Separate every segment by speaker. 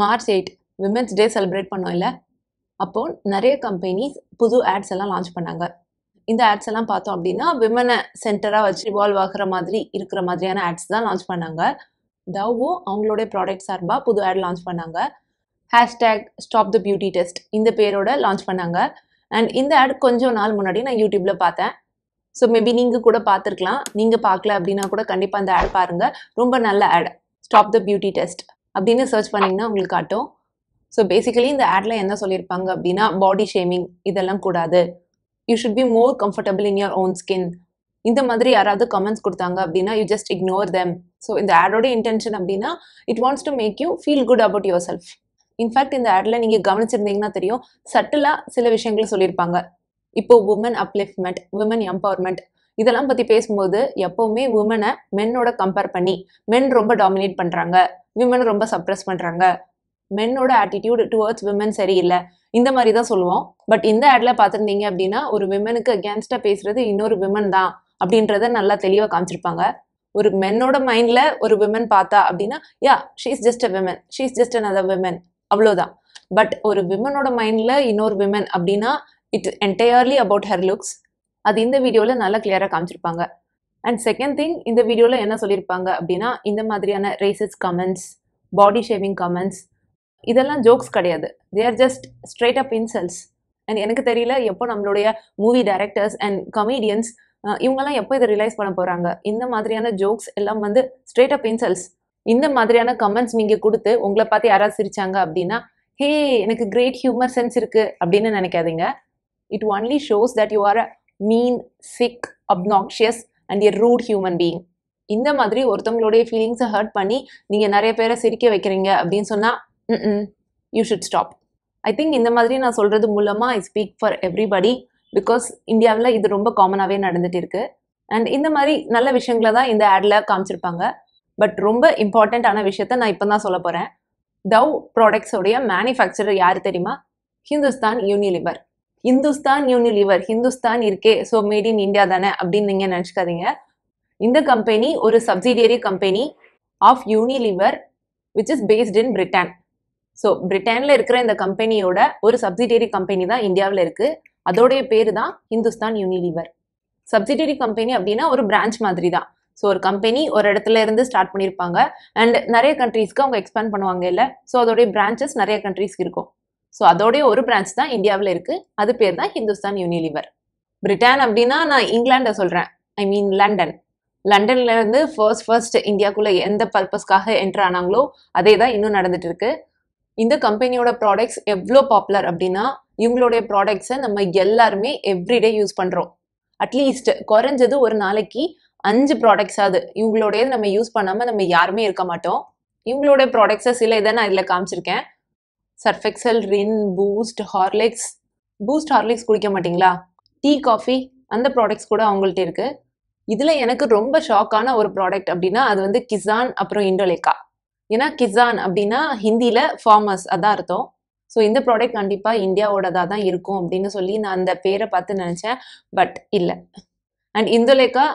Speaker 1: March eight women's day celebrate பண்ணோம் இல்லை அப்போது நிறைய கம்பெனிஸ் புது ஆட்ஸ் எல்லாம் லான்ச் பண்ணாங்க இந்த ஆட்ஸ் எல்லாம் பார்த்தோம் அப்படின்னா விமனை சென்டராக வச்சு இவால்வ் ஆகிற மாதிரி இருக்கிற மாதிரியான ஆட்ஸ் தான் லான்ச் பண்ணாங்க டவ்வும் அவங்களுடைய ப்ராடக்ட் சார்பாக புது ஆட் லான்ச் பண்ணாங்க hashtag stop the beauty test இந்த பேரோட லான்ச் பண்ணாங்க அண்ட் இந்த ஆட் கொஞ்சம் நாள் முன்னாடி நான் யூடியூப்பில் பார்த்தேன் ஸோ மேபி நீங்கள் கூட பார்த்துருக்கலாம் நீங்கள் பார்க்கல அப்படின்னா கூட கண்டிப்பாக அந்த ஆட் பாருங்கள் ரொம்ப நல்ல ad stop the beauty test அப்படின்னு சர்ச் பண்ணிங்கன்னா உங்களுக்கு காட்டும் ஸோ பேசிக்கலி இந்த ஆட்ல என்ன சொல்லியிருப்பாங்க அப்படின்னா பாடி ஷேமிங் இதெல்லாம் கூடாது you should be more comfortable in your own skin இந்த மாதிரி யாராவது கமெண்ட்ஸ் கொடுத்தாங்க அப்படின்னா you just ignore them so இந்த ஆடோட இன்டென்ஷன் அப்படின்னா it wants to make you feel good about your self in fact இந்த ஆட்ல நீங்கள் கவனிச்சிருந்தீங்கன்னா தெரியும் சட்டிலா சில விஷயங்கள் சொல்லியிருப்பாங்க இப்போ உமன் அப்லிஃப்ட்மெண்ட் உமன் எம்பவர்மெண்ட் இதெல்லாம் பத்தி பேசும்போது எப்போவுமே உமனை மென்னோட கம்பேர் பண்ணி மென் ரொம்ப டாமினேட் பண்றாங்க விமன் ரொம்ப சப்ரஸ் பண்றாங்க மென்னோட ஆட்டிடியூட் டுவர்ட்ஸ் விமன் சரியில்லை இந்த மாதிரி தான் சொல்லுவோம் பட் இந்த ஆட்ல பாத்திருந்தீங்க அப்படின்னா ஒரு விமனுக்கு அகேன்ஸ்டா பேசுறது இன்னொரு விமன் தான் அப்படின்றத நல்லா தெளிவா காமிச்சிருப்பாங்க ஒரு மென்னோட மைண்ட்ல ஒரு விமன் பார்த்தா அப்படின்னா yeah she's just a women she's just another women அவ்வளோதான் பட் ஒரு விமனோட மைண்ட்ல இன்னொரு விமன் அப்படின்னா it entirely about her looks அது இந்த வீடியோவில் நல்லா கிளியராக காமிச்சிருப்பாங்க அண்ட் செகண்ட் திங் இந்த வீடியோவில் என்ன சொல்லியிருப்பாங்க அப்படின்னா இந்த மாதிரியான racist comments body shaming comments இதெல்லாம் ஜோக்ஸ் கிடையாது they are just straight up insults and எனக்கு தெரியல எப்போ நம்மளுடைய மூவி டைரக்டர்ஸ் அண்ட் கமீடியன்ஸ் இவங்கெல்லாம் எப்போ இதை ரியலைஸ் பண்ண போகிறாங்க இந்த மாதிரியான ஜோக்ஸ் எல்லாம் வந்து ஸ்ட்ரெயிட் அப் இன்சல்ஸ் இந்த மாதிரியான கமெண்ட்ஸ் நீங்கள் கொடுத்து உங்களை பார்த்து யாராவது சிரிச்சாங்க அப்படின்னா ஹே எனக்கு கிரேட் ஹியூமர் சென்ஸ் இருக்குது அப்படின்னு நினைக்காதீங்க it only shows that you are a mean sick obnoxious and a rude human being இந்த மாதிரி ஒருத்தவங்களுடைய ஃபீலிங்ஸை ஹர்ட் பண்ணி நீங்கள் நிறைய பேரை சிரிக்க வைக்கிறீங்க அப்படின்னு சொன்னால் you should stop I think இந்த மாதிரி நான் சொல்கிறது மூலமாக I speak for everybody because இந்தியாவில் இது ரொம்ப காமனாகவே நடந்துகிட்டு இருக்குது அண்ட் இந்த மாதிரி நல்ல விஷயங்களை தான் இந்த ஆடில் காமிச்சிருப்பாங்க பட் ரொம்ப இம்பார்ட்டண்ட்டான விஷயத்த நான் இப்போ தான் சொல்ல போகிறேன் டவ் ப்ராடக்ட்ஸோடைய மேனுஃபேக்சரர் யார் தெரியுமா ஹிந்துஸ்தான் யூனிலிவர் ஹிந்துஸ்தான் யூனிலிவர் ஹிந்துஸ்தான் இருக்கே ஸோ மேட் இன் இந்தியா தானே அப்படின்னு நீங்க நினச்சிக்காதீங்க இந்த கம்பெனி ஒரு subsidiary company of Unilever which is based in Britain so பிரிட்டனில் இருக்கிற இந்த கம்பெனியோட ஒரு சப்சிடியரி கம்பெனி தான் இந்தியாவில் இருக்குது அதோடைய பேர் தான் ஹிந்துஸ்தான் யூனிலிவர் சப்சிடியரி கம்பெனி அப்படின்னா ஒரு பிரான்ச் மாதிரி தான் ஸோ ஒரு கம்பெனி ஒரு இடத்துல இருந்து ஸ்டார்ட் பண்ணியிருப்பாங்க அண்ட் நிறைய கண்ட்ரீஸ்க்கு அவங்க எக்ஸ்பேண்ட் பண்ணுவாங்க இல்லை ஸோ அதோடைய பிரான்ச்சஸ் நிறைய கண்ட்ரீஸ்க்கு இருக்கும் ஸோ அதோடைய ஒரு பிரான்ச் தான் இந்தியாவில் இருக்குது அது பேர் தான் ஹிந்துஸ்தான் யூனிலிவர் பிரிட்டன் அப்படின்னா நான் இங்கிலாண்டை சொல்கிறேன் ஐ மீன் லண்டன் லண்டன்லேருந்து ஃபர்ஸ்ட் ஃபர்ஸ்ட் இந்தியாவுக்குள்ளே எந்த பர்பஸ்க்காக என்ட்ரு ஆனாங்களோ அதே தான் இன்னும் நடந்துட்டு இருக்கு இந்த கம்பெனியோட ப்ராடக்ட்ஸ் எவ்வளோ பாப்புலர் அப்படின்னா இவங்களுடைய ப்ராடக்ட்ஸை நம்ம எல்லாருமே எவ்ரிடே யூஸ் பண்ணுறோம் அட்லீஸ்ட் குறைஞ்சது ஒரு நாளைக்கு அஞ்சு ப்ராடக்ட்ஸ் ஆகுது இவங்களோடையது நம்ம யூஸ் பண்ணாமல் நம்ம யாருமே இருக்க மாட்டோம் இவங்களோட ப்ராடக்ட்ஸை சில இதை நான் இதில் காமிச்சிருக்கேன் Surf Excel Rin Boost Horlicks Boost Horlicks குடிக்க மாட்டிங்களா டீ காஃபி அந்த ப்ராடக்ட்ஸ் கூட அவங்கள்ட்ட இருக்குது இதில் எனக்கு ரொம்ப ஷாக்கான ஒரு ப்ராடக்ட் அப்படின்னா அது வந்து கிசான் அப்புறம் இண்டோலேக்கா ஏன்னா கிசான் அப்படின்னா ஹிந்தியில் ஃபார்மர்ஸ் அதான் அர்த்தம் ஸோ இந்த ப்ராடக்ட் கண்டிப்பாக இந்தியாவோடதாக தான் இருக்கும் அப்படின்னு சொல்லி நான் அந்த பேரை பார்த்து நினச்சேன் பட் இல்லை அண்ட் இந்தோலேக்கா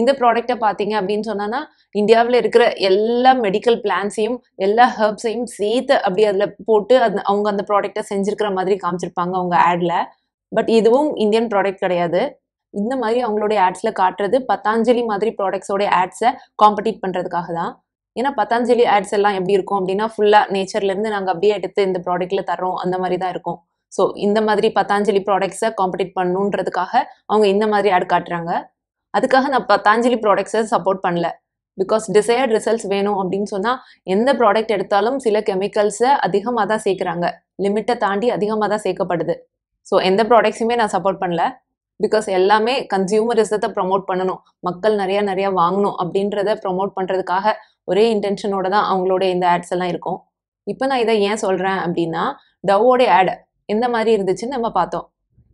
Speaker 1: இந்த ப்ராடக்டை பார்த்தீங்க அப்படின்னு சொன்னால் இந்தியாவில் இருக்கிற எல்லா மெடிக்கல் பிளான்ஸையும் எல்லா ஹெர்ப்ஸையும் சேர்த்து அப்படி அதில் போட்டு அது அவங்க அந்த ப்ராடக்டை செஞ்சுருக்கிற மாதிரி காமிச்சிருப்பாங்க அவங்க ஆடில் பட் இதுவும் இந்தியன் ப்ராடக்ட் கிடையாது இந்த மாதிரி அவங்களுடைய ஆட்ஸில் காட்டுறது பத்தாஞ்சலி மாதிரி ப்ராடக்ட்ஸோடைய ஆட்ஸை காம்படீட் பண்ணுறதுக்காக தான் ஏன்னா பத்தாஞ்சலி ஆட்ஸ் எல்லாம் எப்படி இருக்கும் அப்படின்னா ஃபுல்லாக நேச்சர்லேருந்து நாங்கள் அப்படியே எடுத்து இந்த ப்ராடக்டில் தரோம் அந்த மாதிரி தான் இருக்கும் ஸோ இந்த மாதிரி பத்தாஞ்சலி ப்ராடக்ட்ஸை காம்படீட் பண்ணுன்றதுக்காக அவங்க இந்த மாதிரி ஆட் காட்டுறாங்க அதுக்காக நான் பத்தாஞ்சலி ப்ராடக்ட்ஸை சப்போர்ட் பண்ணல பிகாஸ் டிசையர்ட் ரிசல்ட்ஸ் வேணும் அப்படின்னு சொன்னால் எந்த ப்ராடக்ட் எடுத்தாலும் சில கெமிக்கல்ஸை அதிகமாக தான் சேர்க்குறாங்க லிமிட்டை தாண்டி அதிகமாக தான் சேர்க்கப்படுது ஸோ எந்த ப்ராடக்ட்ஸுமே நான் சப்போர்ட் பண்ணல பிகாஸ் எல்லாமே கன்சியூமரிசத்தை ப்ரமோட் பண்ணணும் மக்கள் நிறையா நிறையா வாங்கணும் அப்படின்றத ப்ரமோட் பண்ணுறதுக்காக ஒரே இன்டென்ஷனோட தான் அவங்களோட இந்த ஆட்ஸ் எல்லாம் இருக்கும் இப்போ நான் இதை ஏன் சொல்கிறேன் அப்படின்னா டவோடைய ஆட் எந்த மாதிரி இருந்துச்சுன்னு நம்ம பார்த்தோம்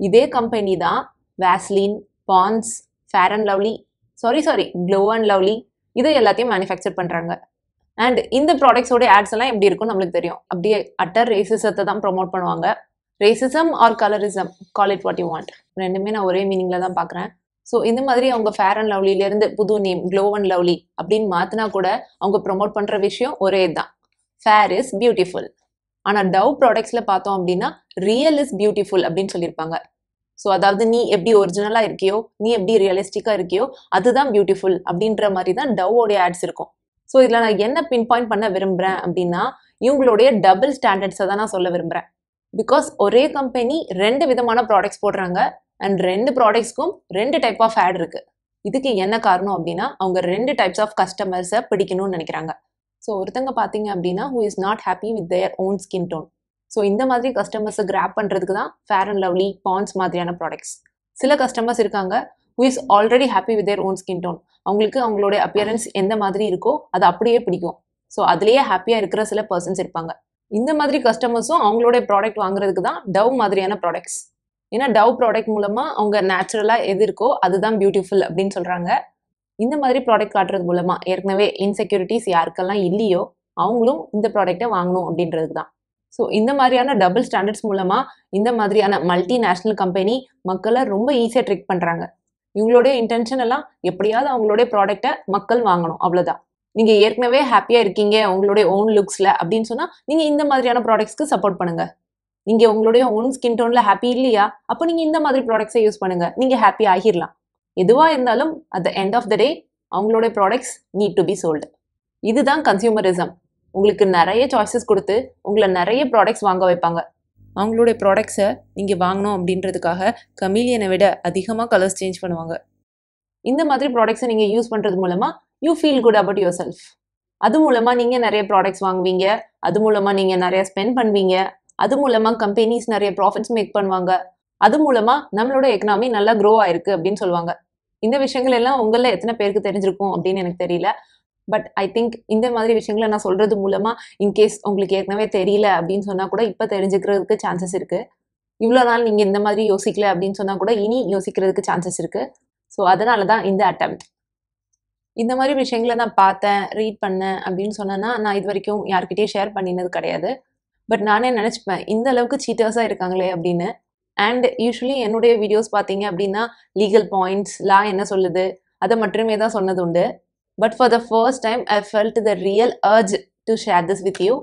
Speaker 1: இதே கம்பெனி தான் Vaseline Pond's Fair and Lovely sorry sorry Glow and Lovely இது எல்லாத்தையும் மேனுஃபேக்சர் பண்ணுறாங்க அண்ட் இந்த ப்ராடக்ட்ஸோட ஆட்ஸ் எல்லாம் எப்படி இருக்குன்னு நம்மளுக்கு தெரியும் அப்படியே அட்டர் ரேசிசத்தை தான் ப்ரொமோட் பண்ணுவாங்க racism or colourism call it what you want ரெண்டுமே நான் ஒரே மீனிங்கில் தான் பார்க்குறேன் ஸோ இந்த மாதிரி அவங்க ஃபேர் அண்ட் லவ்லியிலேருந்து புது நேம் க்ளோ அண்ட் லவ்லி அப்படின்னு மாற்றினா கூட அவங்க ப்ரொமோட் பண்ணுற விஷயம் ஒரே தான் ஃபேர் இஸ் பியூட்டிஃபுல் ஆனால் டவ் ப்ராடக்ட்ஸில் பார்த்தோம் அப்படின்னா ரியல் இஸ் பியூட்டிஃபுல் அப்படின்னு சொல்லியிருப்பாங்க ஸோ அதாவது நீ எப்படி ஒரிஜினலாக இருக்கியோ நீ எப்படி ரியலிஸ்டிக்காக இருக்கியோ அதுதான் பியூட்டிஃபுல் அப்படின்ற மாதிரி தான் டவ்வோடைய ஆட்ஸ் இருக்கும் ஸோ இதில் நான் என்ன பின் பாயிண்ட் பண்ண விரும்புகிறேன் அப்படின்னா இவங்களுடைய டபுள் ஸ்டாண்டர்ட்ஸை தான் நான் சொல்ல விரும்புகிறேன் பிகாஸ் ஒரே கம்பெனி ரெண்டு விதமான ப்ராடக்ட்ஸ் போடுறாங்க அண்ட் ரெண்டு ப்ராடக்ட்ஸ்க்கும் ரெண்டு டைப் ஆஃப் ஆட் இருக்குது இதுக்கு என்ன காரணம் அப்படின்னா அவங்க ரெண்டு டைப்ஸ் ஆஃப் கஸ்டமர்ஸை பிடிக்கணும்னு நினைக்கிறாங்க ஸோ ஒருத்தங்க பார்த்தீங்க அப்படின்னா who is not happy with their own skin tone so இந்த மாதிரி கஸ்டமர்ஸை கிராப் பண்ணுறதுக்கு தான் ஃபேர் அண்ட் லவ்லி பான்ஸ் மாதிரியான ப்ராடக்ட்ஸ் சில கஸ்டமர்ஸ் இருக்காங்க who is already happy with their own skin tone அவங்களுக்கு அவங்களோட அப்பியரன்ஸ் எந்த மாதிரி இருக்கோ அது அப்படியே பிடிக்கும் ஸோ அதுலேயே ஹாப்பியாக இருக்கிற சில பர்சன்ஸ் இருப்பாங்க இந்த மாதிரி கஸ்டமர்ஸும் அவங்களோட ப்ராடக்ட் வாங்குறதுக்கு தான் டவ் மாதிரியான ப்ராடக்ட்ஸ் ஏன்னா டவ் ப்ராடக்ட் மூலமாக அவங்க நேச்சுரலாக எது இருக்கோ அதுதான் பியூட்டிஃபுல் அப்படின்னு சொல்கிறாங்க இந்த மாதிரி ப்ராடக்ட் காட்டுறது மூலமாக ஏற்கனவே இன்செக்யூரிட்டிஸ் யாருக்கெல்லாம் இல்லையோ அவங்களும் இந்த ப்ராடக்டை வாங்கணும் அப்படின்றதுக்கு தான் ஸோ இந்த மாதிரியான டபுள் ஸ்டாண்டர்ட்ஸ் மூலமாக இந்த மாதிரியான மல்டி நேஷ்னல் கம்பெனி மக்களை ரொம்ப ஈஸியாக ட்ரிக் பண்ணுறாங்க இவங்களுடைய இன்டென்ஷன் எல்லாம் எப்படியாவது அவங்களுடைய ப்ராடக்டை மக்கள் வாங்கணும் அவ்வளோதான் நீங்கள் ஏற்கனவே ஹாப்பியாக இருக்கீங்க உங்களுடைய ஓன் லுக்ஸில் அப்படின்னு சொன்னால் நீங்கள் இந்த மாதிரியான ப்ராடக்ட்ஸ்க்கு சப்போர்ட் பண்ணுங்கள் நீங்கள் உங்களுடைய ஓன் ஸ்கின் டோனில் ஹாப்பி இல்லையா அப்போ நீங்கள் இந்த மாதிரி ப்ராடக்ட்ஸை யூஸ் பண்ணுங்கள் நீங்கள் ஹாப்பி ஆகிடலாம் எதுவாக இருந்தாலும் at the end of the day அவங்களுடைய products need to be sold இதுதான் கன்சியூமரிசம் உங்களுக்கு நிறைய சாய்ஸஸ் கொடுத்து உங்களை நிறைய ப்ராடக்ட்ஸ் வாங்க வைப்பாங்க அவங்களுடைய ப்ராடக்ட்ஸை நீங்கள் வாங்கணும் அப்படின்றதுக்காக கமிலியனை விட அதிகமாக கலர்ஸ் சேஞ்ச் பண்ணுவாங்க இந்த மாதிரி ப்ராடக்ட்ஸை நீங்கள் யூஸ் பண்ணுறது மூலமாக you feel good about your self அது மூலமாக நீங்கள் நிறைய ப்ராடக்ட்ஸ் வாங்குவீங்க அது மூலமாக நீங்கள் நிறைய ஸ்பெண்ட் பண்ணுவீங்க அது மூலமாக கம்பெனிஸ் நிறைய ப்ராஃபிட்ஸ் மேக் பண்ணுவாங்க அது மூலமாக நம்மளோட எக்கனாமி நல்லா க்ரோ ஆயிருக்கு அப்படின்னு சொல்லுவாங்க இந்த விஷயங்கள் எல்லாம் உங்களில் எத்தனை பேருக்கு தெரிஞ்சிருக்கும் அப்படின்னு எனக்கு தெரியல பட் ஐ திங்க் இந்த மாதிரி விஷயங்களை நான் சொல்கிறது மூலமாக இன்கேஸ் உங்களுக்கு ஏற்கனவே தெரியல அப்படின்னு சொன்னால் கூட இப்போ தெரிஞ்சுக்கிறதுக்கு சான்சஸ் இருக்குது இவ்வளோ நாள் நீங்கள் இந்த மாதிரி யோசிக்கல அப்படின்னு சொன்னால் கூட இனி யோசிக்கிறதுக்கு சான்சஸ் இருக்குது ஸோ அதனால தான் இந்த அட்டம் இந்த மாதிரி விஷயங்களை நான் பார்த்தேன் ரீட் பண்ணேன் அப்படின்னு சொன்னேன்னா நான் இது வரைக்கும் யார்கிட்டயும் ஷேர் பண்ணினது கிடையாது பட் நானே நினச்சிப்பேன் இந்த அளவுக்கு சீட்டர்ஸாக இருக்காங்களே அப்படின்னு அண்ட் யூஸ்வலி என்னுடைய வீடியோஸ் பார்த்தீங்க அப்படின்னா லீகல் பாயிண்ட்ஸ் லா என்ன சொல்லுது அதை மட்டுமே தான் சொன்னது உண்டு but for the first time I felt the real urge to share this with you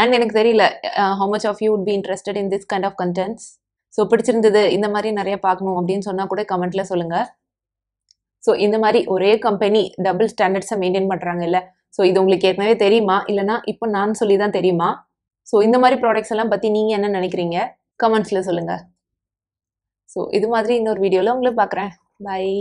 Speaker 1: and எனக்கு தெரியல how much of you would be interested in this kind of contents so பிடிச்சிருந்தது இந்த மாதிரி நிறைய பார்க்கணும் அப்படின்னு சொன்னால் கூட கமெண்ட்டில் சொல்லுங்கள் ஸோ இந்த மாதிரி ஒரே கம்பெனி டபுள் ஸ்டாண்டர்ட்ஸை மெயின்டைன் பண்ணுறாங்க இல்லை ஸோ இது உங்களுக்கு ஏற்கனவே தெரியுமா இல்லைனா இப்போ நான் சொல்லி தான் தெரியுமா ஸோ இந்த மாதிரி ப்ராடக்ட்ஸ் எல்லாம் பற்றி நீங்கள் என்ன நினைக்கிறீங்க கமெண்ட்ஸில் சொல்லுங்கள் ஸோ இது மாதிரி இன்னொரு வீடியோவில் உங்களை பார்க்குறேன் பாய்